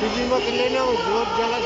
Fiji मत लेना वो बहुत ज़्यादा